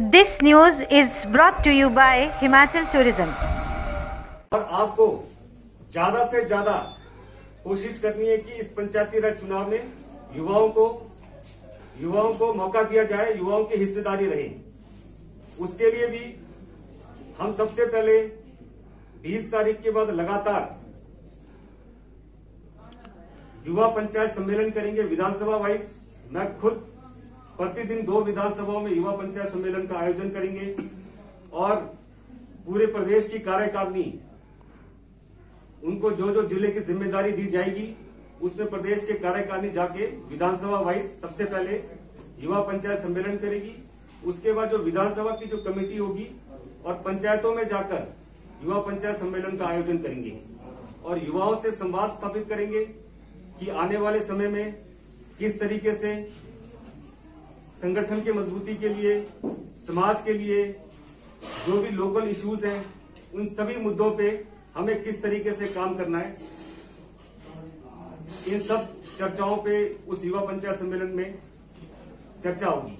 This news is brought to you by Himachal tourism और आपको ज़्यादा से ज़्यादा कोशिश करनी है कि इस पंचायती राज चुनाव में युवाओं को युवाओं को मौका दिया जाए, युवाओं की हिस्सेदारी रहे। उसके लिए भी हम सबसे पहले 20 तारीख के बाद लगातार युवा पंचायत सम्मेलन करेंगे विधानसभा वाइज। मैं खुद प्रतिदिन दो विधानसभाओं में युवा पंचायत सम्मेलन का आयोजन करेंगे और पूरे प्रदेश की कार्यकारिणी, उनको जो जो ज़िले की ज़िम्मेदारी दी जाएगी, उसमें प्रदेश के कार्यकारिणी जाके विधानसभा वाइज सबसे पहले युवा पंचायत सम्मेलन करेगी, उसके बाद जो विधानसभा की जो कमेटी होगी और पंचायतों में जाकर युवा पंचायत सम्मेलन का आयोजन करेंगे और युवाओं से संवाद स्थापित करेंगे कि आने वाले समय में किस तरीके से संगठन के मजबूती के लिए, समाज के लिए, जो भी लोकल इश्यूज़ हैं, उन सभी मुद्दों पे हमें किस तरीके से काम करना है, इन सब चर्चाओं पे उस युवा पंचायत सम्मेलन में चर्चा होगी।